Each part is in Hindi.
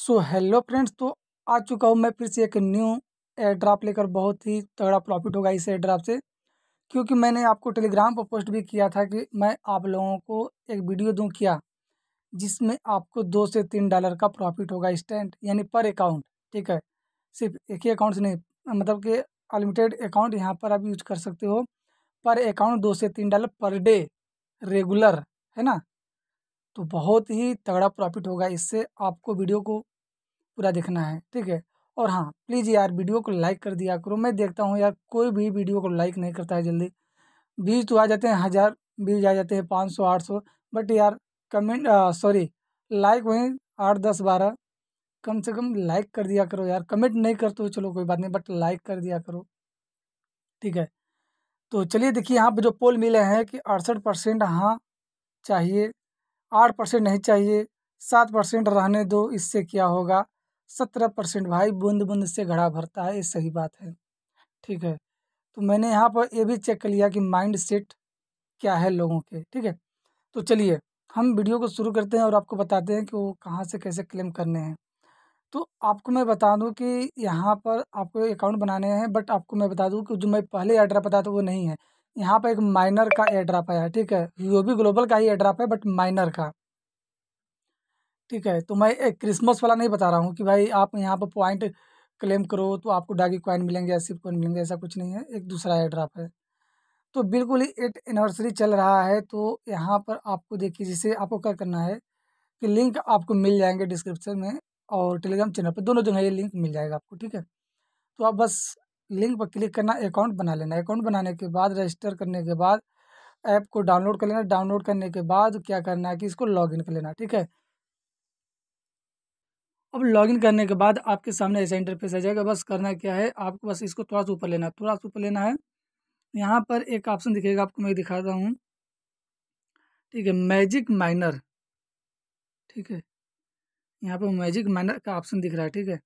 सो हेलो फ्रेंड्स तो आ चुका हूँ मैं फिर से एक न्यू एयर ड्राप लेकर। बहुत ही तगड़ा प्रॉफिट होगा इस एयर ड्राप से, क्योंकि मैंने आपको टेलीग्राम पर पोस्ट भी किया था कि मैं आप लोगों को एक वीडियो दूँ क्या, जिसमें आपको दो से तीन डॉलर का प्रॉफिट होगा स्टैंड यानी पर अकाउंट ठीक है? सिर्फ़ एक ही अकाउंट से नहीं मतलब कि अनलिमिटेड अकाउंट यहाँ पर आप यूज़ कर सकते हो। पर अकाउंट दो से तीन डॉलर पर डे रेगुलर है ना? तो बहुत ही तगड़ा प्रॉफिट होगा इससे आपको वीडियो को। पूरा देखना है, ठीक है? और हाँ प्लीज़ यार वीडियो को लाइक कर दिया करो। मैं देखता हूँ यार, कोई भी वीडियो को लाइक नहीं करता है जल्दी। व्यूज़ तो आ जाते हैं, हज़ार व्यूज़ आ जाते हैं, पाँच सौ, आठ सौ। बट यार कमेंट सॉरी लाइक वहीं आठ, दस, बारह। कम से कम लाइक कर दिया करो यार। कमेंट नहीं करते हो चलो कोई बात नहीं बट लाइक कर दिया करो। ठीक है? तो चलिए देखिए, यहाँ पे जो पोल मिले हैं कि अड़सठ परसेंट हाँ चाहिए, आठ परसेंट नहीं चाहिए, सात परसेंट रहने दो, इससे क्या होगा? सत्रह परसेंट भाई बूंद बूंद से घड़ा भरता है, ये सही बात है। ठीक है तो मैंने यहाँ पर ये भी चेक कर लिया कि माइंड सेट क्या है लोगों के, ठीक है। तो चलिए, हम वीडियो को शुरू करते हैं और आपको बताते हैं कि वो कहाँ से कैसे क्लेम करने हैं। तो आपको मैं बता दूँ कि यहाँ पर आपको अकाउंट बनाने हैं, बट आपको मैं बता दूँ कि जो मैं पहले एड्राप बताया था वो नहीं है। यहाँ पर एक माइनर का एड्राप आया, ठीक है भी ग्लोबल का ही एड्राप है, बट माइनर का। ठीक है तो मैं एक क्रिसमस वाला नहीं बता रहा हूँ कि भाई आप यहाँ पर पॉइंट क्लेम करो तो आपको डागी कॉइन मिलेंगे या सिप कॉइन मिलेंगे, ऐसा कुछ नहीं है, एक दूसरा एड्राप है। तो बिल्कुल ही एट एनिवर्सरी चल रहा है तो यहाँ पर आपको देखिए जिसे आपको क्या करना है कि लिंक आपको मिल जाएँगे डिस्क्रिप्शन में और टेलीग्राम चैनल पर दोनों जगह ये लिंक मिल जाएगा आपको, ठीक है। तो आप बस लिंक पर क्लिक करना, अकाउंट बना लेना, अकाउंट बनाने के बाद, रजिस्टर करने के बाद ऐप को डाउनलोड कर लेना, डाउनलोड करने के बाद क्या करना है कि इसको लॉगिन कर लेना, ठीक है। अब लॉगिन करने के बाद आपके सामने ऐसा इंटरफेस आ जाएगा। बस करना क्या है? आपको बस इसको थोड़ा सा ऊपर लेना है। थोड़ा सा ऊपर लेना है। यहाँ पर एक ऑप्शन दिखेगा आपको, मैं दिखाता हूँ। ठीक है मैजिक माइनर ठीक है, यहाँ पर मैजिक माइनर का ऑप्शन दिख रहा है। ठीक है,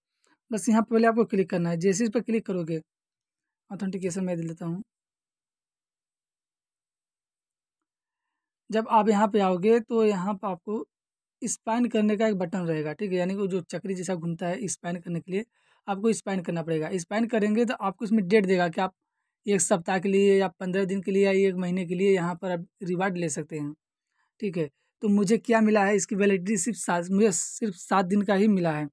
बस यहाँ पहले आपको क्लिक करना है। जैसे इस पर क्लिक करोगे ऑथेंटिकेशन मैं दे लेता हूँ। जब आप यहाँ पे आओगे तो यहाँ पर आपको स्पाइन करने का एक बटन रहेगा, ठीक है? यानी कि जो चक्री जैसा घूमता है स्पाइन करने के लिए आपको स्पाइन करना पड़ेगा। स्पाइन करेंगे तो आपको इसमें डेट देगा कि आप एक सप्ताह के लिए या पंद्रह दिन के लिए या एक महीने के लिए यहाँ पर आप रिवार्ड ले सकते हैं, ठीक है? तो मुझे क्या मिला है? इसकी वैलिडिटी सिर्फ़ सात, मुझे सिर्फ़ सात दिन का ही मिला है।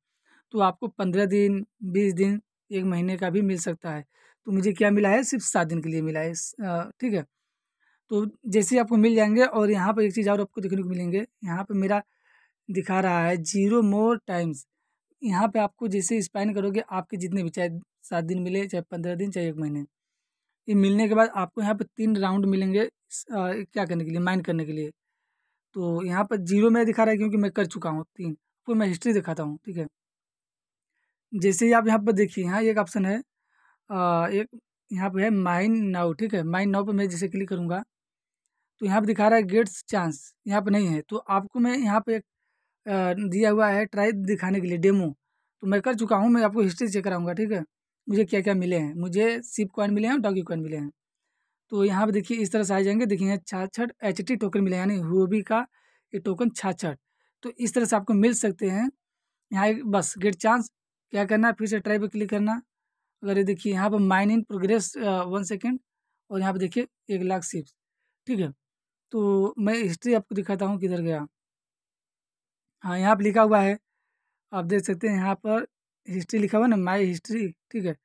तो आपको पंद्रह दिन, बीस दिन, एक महीने का भी मिल सकता है। तो मुझे क्या मिला है? सिर्फ़ सात दिन के लिए मिला है ठीक है? तो जैसे आपको मिल जाएँगे और यहाँ पर एक चीज़ और आपको देखने को मिलेंगे। यहाँ पर मेरा दिखा रहा है ज़ीरो मोर टाइम्स। यहाँ पे आपको जैसे स्पाइन करोगे आपके जितने भी चाहे सात दिन मिले चाहे पंद्रह दिन चाहे एक महीने। ये मिलने के बाद आपको यहाँ पे तीन राउंड मिलेंगे क्या करने के लिए माइंड करने के लिए। तो यहाँ पर ज़ीरो में दिखा रहा है क्योंकि मैं कर चुका हूँ तीन। फिर मैं हिस्ट्री दिखाता हूँ ठीक है? जैसे ही आप यहाँ पर देखिए यहाँ एक ऑप्शन है आ, एक यहाँ पे है माइन नाउ ठीक है? माइन नाउ पे मैं जैसे क्लिक करूँगा तो यहाँ पे दिखा रहा है गेट्स चांस यहाँ पे नहीं है। तो आपको मैं यहाँ पे एक दिया हुआ है ट्राई दिखाने के लिए, डेमो। तो मैं कर चुका हूँ, मैं आपको हिस्ट्री चेक कराऊँगा, ठीक है? मुझे क्या क्या मिले हैं? मुझे सिप कॉइन मिले हैं और डॉगी कॉइन मिले हैं। तो यहाँ पर देखिए, इस तरह से आ जाएँगे। देखिए छाछठ एच टी टोकन मिले यानी हुबी का ये टोकन छाछठ। तो इस तरह से आपको मिल सकते हैं। यहाँ एक बस गेट चांस क्या करना है? फिर से ट्राई पर क्लिक करना। अगर ये देखिए, यहाँ पर mine in progress one second और यहाँ पर देखिए, एक लाख सिप्स ठीक है? तो मैं हिस्ट्री आपको दिखाता हूँ किधर गया। हाँ यहाँ पर लिखा हुआ है। आप देख सकते हैं यहाँ पर हिस्ट्री लिखा हुआ ना माई हिस्ट्री, ठीक है।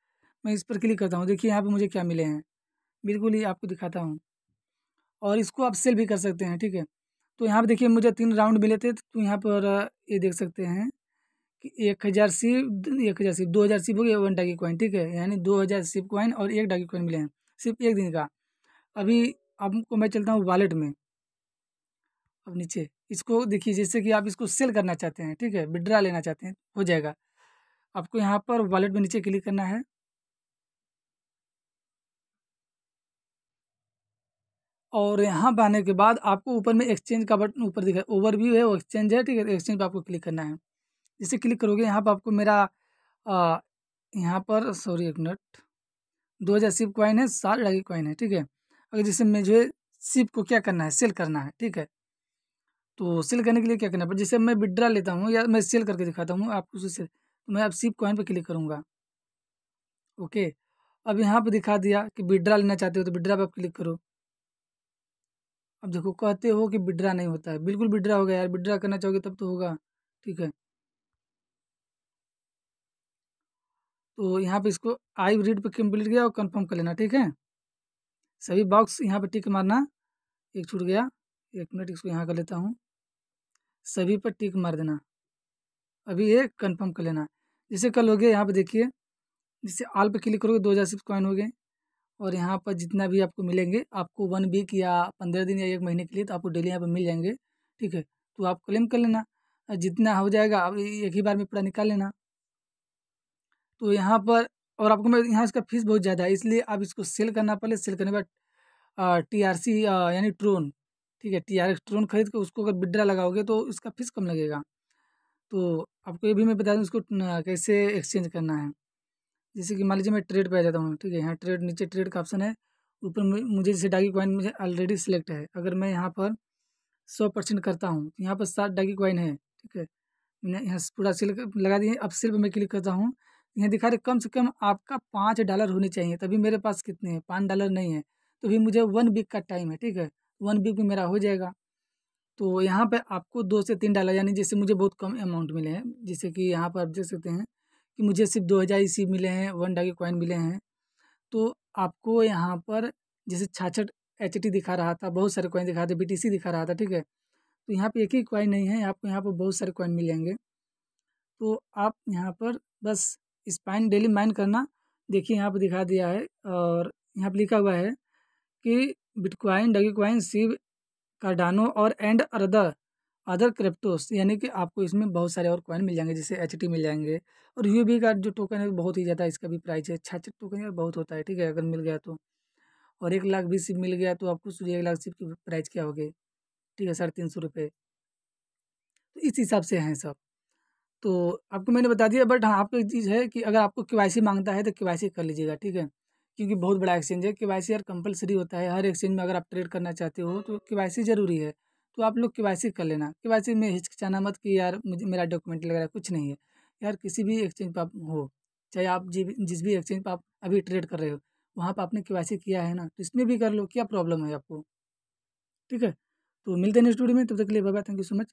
मैं इस पर क्लिक करता हूँ। देखिए यहाँ पर मुझे क्या मिले हैं। बिल्कुल ही आपको दिखाता हूँ। और इसको आप सेल भी कर सकते हैं, ठीक है। तो यहाँ पर देखिए मुझे तीन राउंड मिले थे तो यहाँ पर ये देख सकते हैं कि एक हज़ार सिप एक हज़ार सिप दो हज़ार सिप हो गया, वन डागी कॉइन ठीक है। यानी दो हज़ार सिप कॉइन और एक डागी कॉइन मिले हैं, सिर्फ़ एक दिन का। अभी आपको मैं चलता हूँ वॉलेट में, अब नीचे। इसको देखिए, जैसे कि आप इसको सेल करना चाहते हैं, ठीक है? विड्रा लेना चाहते हैं, हो जाएगा। आपको यहाँ पर वॉलेट में नीचे क्लिक करना है। और यहाँ पर आने के बाद आपको ऊपर में एक्सचेंज का बटन ऊपर दिखा ओवरव्यू है। वो एक्सचेंज है, ठीक है? एक्सचेंज पर आपको क्लिक करना है। जैसे क्लिक करोगे, यहाँ पर आपको मेरा यहाँ पर सॉरी एक मिनट दो हज़ार सिप कॉइन है, सात लगी कॉइन है, ठीक है? अगर जैसे मुझे सिप को क्या करना है? सेल करना है, ठीक है? तो सेल करने के लिए क्या करना पड़ेगा जैसे मैं विड्रा लेता हूँ या मैं सेल करके दिखाता हूँ आपको उसे तो मैं अब सिप कॉइन पर क्लिक करूँगा। ओके? अब यहाँ पर दिखा दिया कि विड्रा लेना चाहते हो तो विड्रा पर आप क्लिक करो। अब देखो, कहते हो कि विड्रा नहीं होता है। बिल्कुल विड्रा हो गया यार। विड्रा करना चाहोगे तब तो होगा। ठीक है? तो यहाँ पे इसको आई रीड पे कंप्लीट किया और कंफर्म कर लेना। ठीक है? सभी बॉक्स यहाँ पे टिक मारना। एक छूट गया। एक मिनट इसको यहाँ कर लेता हूँ। सभी पर टिक मार देना। अभी ये कंफर्म कर लेना। जैसे कल हो गया, यहाँ पर देखिए, जैसे आल पर क्लिक करोगे, दो हज़ार सिक्स कॉइन हो गए। और यहाँ पर जितना भी आपको मिलेंगे, आपको वन वीक या पंद्रह दिन या एक महीने के लिए तो आपको डेली यहाँ पर मिल जाएँगे। ठीक है? तो आप क्लेम कर लेना। जितना हो जाएगा, आप एक ही बार में पूरा निकाल लेना। तो यहाँ पर, और आपको मैं, यहाँ इसका फ़ीस बहुत ज़्यादा है, इसलिए आप इसको सेल करना पहले सेल करने के बाद टी आर सी यानी ट्रोन ठीक है टी आर एक्स ट्रोन खरीद के उसको अगर विड्रा लगाओगे तो उसका फ़ीस कम लगेगा। तो आपको ये भी मैं बता दूँ, इसको कैसे एक्सचेंज करना है। जैसे कि मान लीजिए मैं ट्रेड पे आ जाता हूँ, ठीक है, यहाँ ट्रेड, नीचे ट्रेड का ऑप्शन है। ऊपर मुझे जैसे डागी कॉइन मुझे ऑलरेडी सिलेक्ट है। अगर मैं यहाँ पर सौ परसेंट करता हूँ तो यहाँ पर सात डागी कॉइन है, ठीक है। मैंने यहाँ पूरा सिल लगा दिए अब सिर्फ़ मैं क्लिक करता हूँ। यहाँ दिखा रहे कम से कम आपका पाँच डॉलर होने चाहिए, तभी मेरे पास कितने हैं? पाँच डॉलर नहीं है तो भी मुझे वन वीक का टाइम है, ठीक है। वन में मेरा हो जाएगा। तो यहाँ पे आपको दो से तीन डाला, यानी जैसे मुझे बहुत कम अमाउंट मिले हैं, जैसे कि यहाँ पर आप देख सकते हैं कि मुझे सिर्फ़ दो हज़ार इसी मिले हैं, वन डागी कॉइन मिले हैं। तो आपको यहाँ पर जैसे छाछठ एच दिखा रहा था, बहुत सारे कॉइन दिखा रहे बी टी सी दिखा रहा था, ठीक है? तो यहाँ पे एक ही कॉइन नहीं है, आपको यहाँ पर बहुत सारे कॉइन मिल जाएँगे। तो आप यहाँ पर बस स्पाइन डेली माइन करना, देखिए यहाँ पर दिखा दिया है, और यहाँ पर लिखा हुआ है कि बिटकॉइन डगी कॉइन सीव कार्डानो और एंड अदर अदर क्रिप्टोस यानी कि आपको इसमें बहुत सारे और कॉइन मिल जाएँगे, जैसे एचटी मिल जाएँगे और यू का जो टोकन है बहुत ही ज़्यादा इसका भी प्राइस है। छः टोकन यार, बहुत होता है, ठीक है, अगर मिल गया तो। और एक लाख बीस मिल गया तो आपको सोचिए एक लाख सिप की प्राइस क्या होगी ठीक है, साढ़े तीन सौ रुपये तो इस हिसाब से हैं सब। तो आपको मैंने बता दिया, बट हाँ आपको एक चीज़ है कि अगर आपको के माँगता है तो के कर लीजिएगा, ठीक है। क्योंकि बहुत बड़ा एक्सचेंज है। के यार कंपलसरी होता है। हर एक्सचेंज में अगर आप ट्रेड करना चाहते हो तो के ज़रूरी है। तो आप लोग के कर लेना। के में हिचकिचाना मत कि यार मुझे, मेरा डॉक्यूमेंट लग रहा है कुछ नहीं है। यार किसी भी एक्सचेंज पर आप हो, चाहे आप जिस भी एक्सचेंज पर आप अभी ट्रेड कर रहे हो, वहाँ पर आपने के किया है ना तो इसमें भी कर लो। क्या प्रॉब्लम है आपको? ठीक है? तो मिलते हैं नेक्स्ट वीडियो में। तब तक के लिए bye thank you so much